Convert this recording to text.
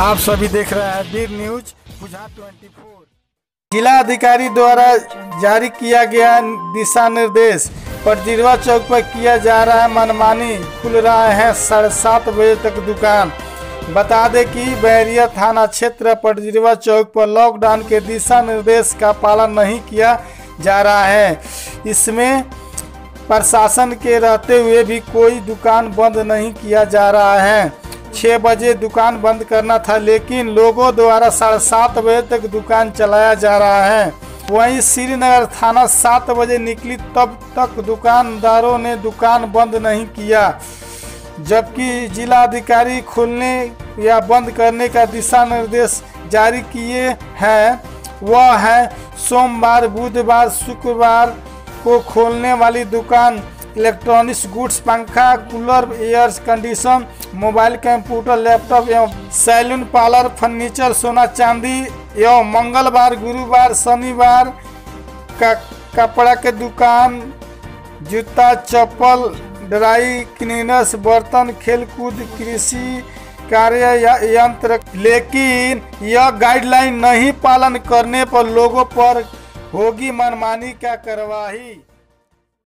आप सभी देख रहे हैं वीर न्यूज़ बुझा 24 जिला अधिकारी द्वारा जारी किया गया दिशा निर्देश पटजिरवा चौक पर किया जा रहा है मनमानी, खुल रहा है साढ़े सात बजे तक दुकान। बता दें कि बहरिया थाना क्षेत्र पटजिरवा चौक पर लॉकडाउन के दिशा निर्देश का पालन नहीं किया जा रहा है। इसमें प्रशासन के रहते हुए भी कोई दुकान बंद नहीं किया जा रहा है। छः बजे दुकान बंद करना था, लेकिन लोगों द्वारा साढ़े सात बजे तक दुकान चलाया जा रहा है। वहीं श्रीनगर थाना सात बजे निकली, तब तक दुकानदारों ने दुकान बंद नहीं किया, जबकि जिला अधिकारी खोलने या बंद करने का दिशा निर्देश जारी किए हैं। वह है, सोमवार, बुधवार, शुक्रवार को खोलने वाली दुकान इलेक्ट्रॉनिक्स गुड्स पंखा cooler air condition mobile computer laptop एवं सैलून पार्लर फर्नीचर सोना चांदी एवं मंगलवार, गुरुवार, शनिवार, का, कपड़ा के दुकान, जूता, चप्पल ड्राई क्लीनर्स बर्तन, खेलकूद, कृषि कार्य या यंत्र। लेकिन यह गाइडलाइन नहीं पालन करने पर लोगों पर होगी मनमानी का कार्रवाई